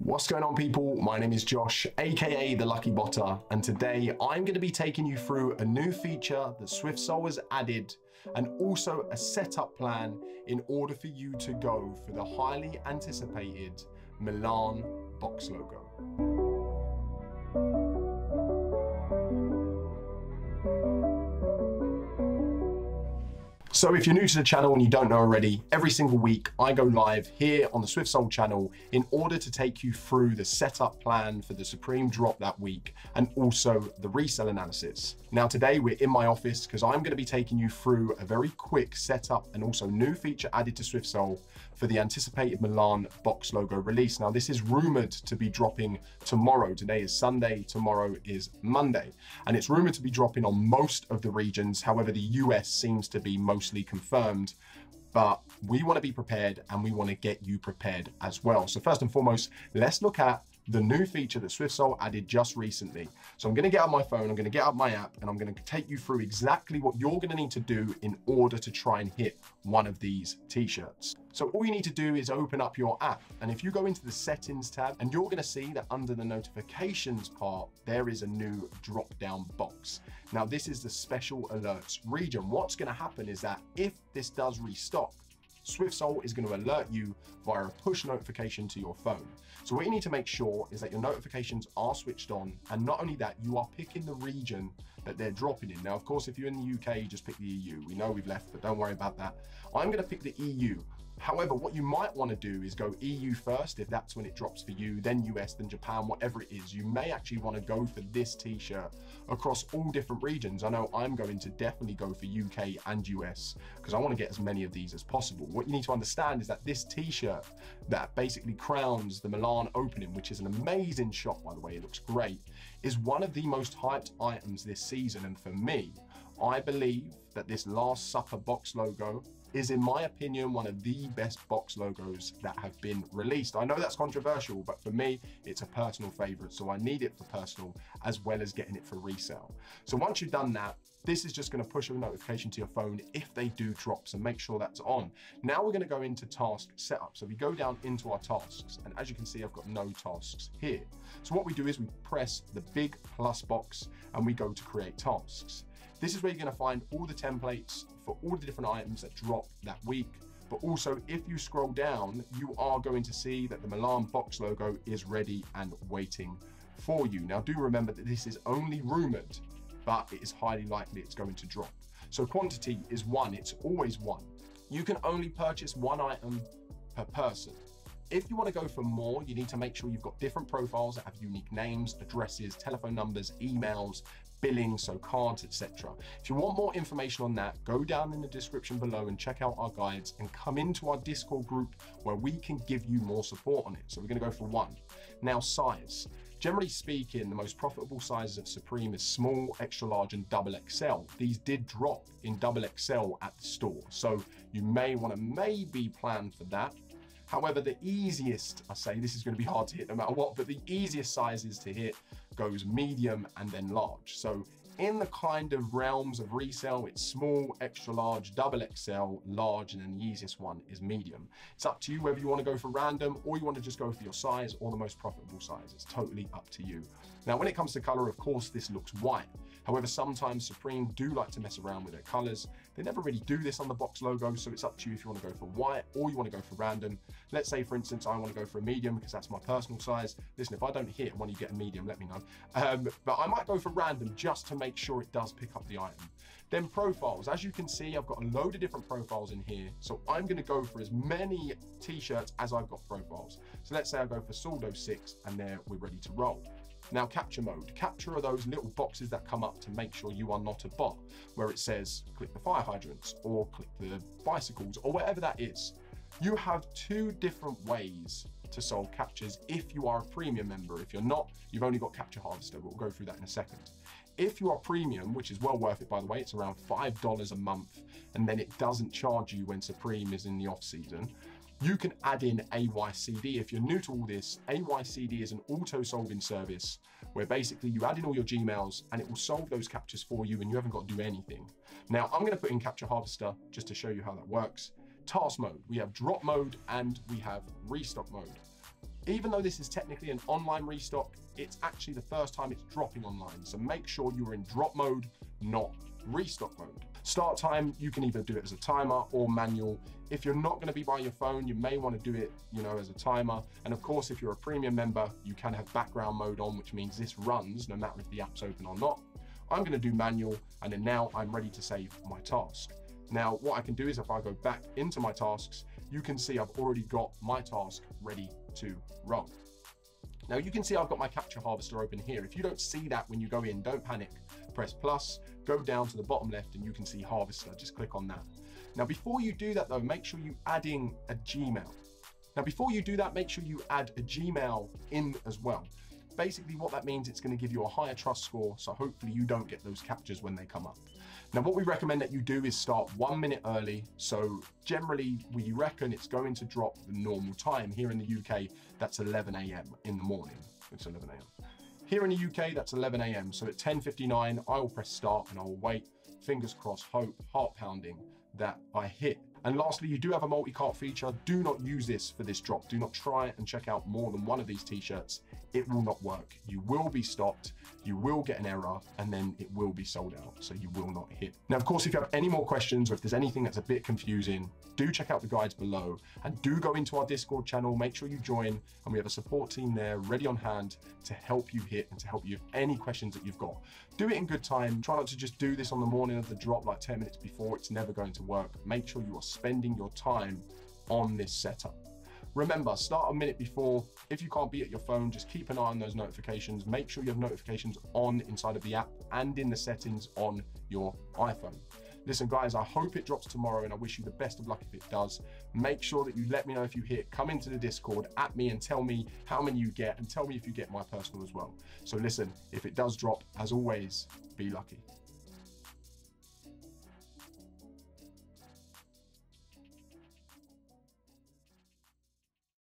What's going on people? My name is Josh, aka The Lucky Botter, and today I'm going to be taking you through a new feature that SwiftSole has added and also a setup plan in order for you to go for the highly anticipated Milan box logo. So if you're new to the channel and you don't know already, every single week I go live here on the SwiftSole channel in order to take you through the setup plan for the Supreme drop that week and also the resell analysis. Now today we're in my office because I'm going to be taking you through a very quick setup and also new feature added to SwiftSole for the anticipated Milan box logo release. Now this is rumored to be dropping tomorrow. Today is Sunday, tomorrow is Monday. And it's rumored to be dropping on most of the regions. However, the US seems to be confirmed but we want to be prepared and we want to get you prepared as well. So first and foremost, let's look at the new feature that SwiftSole added just recently. So I'm going to get out my phone, I'm going to get out my app, and I'm going to take you through exactly what you're going to need to do in order to try and hit one of these t-shirts. So all you need to do is open up your app. And if you go into the settings tab, and you're going to see that under the notifications part, there is a new drop down box. Now this is the special alerts region. What's going to happen is that if this does restock, SwiftSole is going to alert you via a push notification to your phone. So what you need to make sure is that your notifications are switched on. And not only that, you are picking the region that they're dropping in. Now, of course, if you're in the UK, you just pick the EU. We know we've left, but don't worry about that. I'm going to pick the EU. However, what you might want to do is go EU first, if that's when it drops for you, then US, then Japan, whatever it is. You may actually want to go for this t-shirt across all different regions. I know I'm going to definitely go for UK and US because I want to get as many of these as possible. What you need to understand is that this t-shirt that basically crowns the Milan opening, which is an amazing shot, by the way, it looks great, is one of the most hyped items this season. And for me, I believe that this Last Supper box logo is, in my opinion, one of the best box logos that have been released. I know that's controversial, but for me, it's a personal favorite. So I need it for personal as well as getting it for resale. So once you've done that, this is just going to push a notification to your phone if they do drop, so make sure that's on. Now we're going to go into task setup. So we go down into our tasks, and as you can see, I've got no tasks here. So what we do is we press the big plus box and we go to create tasks. This is where you're going to find all the templates for all the different items that drop that week. But also, if you scroll down, you are going to see that the Milan box logo is ready and waiting for you. Now, do remember that this is only rumored, but it is highly likely it's going to drop. So quantity is one, it's always one. You can only purchase one item per person. If you want to go for more, you need to make sure you've got different profiles that have unique names, addresses, telephone numbers, emails, billing, so cards, etc. If you want more information on that, go down in the description below and check out our guides and come into our Discord group where we can give you more support on it. So we're going to go for one. Now, size. Generally speaking, the most profitable sizes of Supreme is small, extra large, and double XL. These did drop in double XL at the store, so you may want to maybe plan for that. However, the easiest, I say this is to be hard to hit no matter what, but the easiest sizes to hit goes medium and then large. So in the kind of realms of resale, it's small, extra large, double XL, large, and then the easiest one is medium. It's up to you whether you want to go for random or you want to just go for your size or the most profitable size. It's totally up to you. Now, when it comes to color, of course, this looks white. However, sometimes Supreme do like to mess around with their colors. They never really do this on the box logo, so it's up to you if you want to go for white or you want to go for random. Let's say, for instance, I want to go for a medium because that's my personal size. Listen, if I don't hit when you get a medium, let me know. Um, but I might go for random just to make sure it does pick up the item. Then profiles, as you can see, I've got a load of different profiles in here. So I'm gonna go for as many t-shirts as I've got profiles. So let's say I go for Soldo 6 and there we're ready to roll. Now, captcha mode. Captcha are those little boxes that come up to make sure you are not a bot, where it says click the fire hydrants or click the bicycles or whatever that is. You have two different ways to solve captchas if you are a premium member. If you're not, you've only got Captcha Harvester. But we'll go through that in a second. If you are premium, which is well worth it by the way, it's around $5 a month, and then it doesn't charge you when Supreme is in the off season you can add in AYCD. If you're new to all this, AYCD is an auto solving service where basically you add in all your Gmails and it will solve those captchas for you and you haven't got to do anything. Now, I'm going to put in Captcha Harvester just to show you how that works. Task mode, we have drop mode and we have restock mode. Even though this is technically an online restock, it's actually the first time it's dropping online. So make sure you're in drop mode, not restock mode. Start time, you can either do it as a timer or manual. If you're not gonna be by your phone, you may wanna do it you know, as a timer. And of course, if you're a premium member, you can have background mode on, which means this runs no matter if the app's open or not. I'm gonna do manual, and then now I'm ready to save my task. Now, what I can do is if I go back into my tasks, you can see I've already got my task ready to run. Now you can see I've got my captcha harvester open here. If you don't see that when you go in, don't panic. Press plus, go down to the bottom left and you can see harvester. Just click on that. Now before you do that though, make sure you add in a Gmail. Now before you do that, make sure you add a Gmail in as well. Basically what that means, it's gonna give you a higher trust score, so hopefully you don't get those captchas when they come up. Now what we recommend that you do is start one minute early, so generally we reckon it's going to drop the normal time. Here in the UK, that's 11 a.m. in the morning. It's 11 a.m. Here in the UK, that's 11 a.m. So at 10.59, I will press start and I will wait, fingers crossed, hope, heart pounding, that I hit and lastly, you do have a multi-cart feature. Do not use this for this drop. Do not try and check out more than one of these t-shirts. It will not work. You will be stopped, you will get an error, and then it will be sold out. So you will not hit. Now, of course, if you have any more questions or if there's anything that's a bit confusing, do check out the guides below and do go into our Discord channel. Make sure you join and we have a support team there ready on hand to help you hit and to help you with any questions that you've got. Do it in good time. Try not to just do this on the morning of the drop like 10 minutes before. It's never going to work. Make sure you are spending your time on this setup. Remember, start a minute before. If you can't be at your phone, just keep an eye on those notifications. Make sure you have notifications on inside of the app and in the settings on your iPhone. Listen, guys, I hope it drops tomorrow and I wish you the best of luck if it does. Make sure that you let me know if you hit. Come into the Discord at me and tell me how many you get and tell me if you get my personal as well. So listen, if it does drop, as always, be lucky.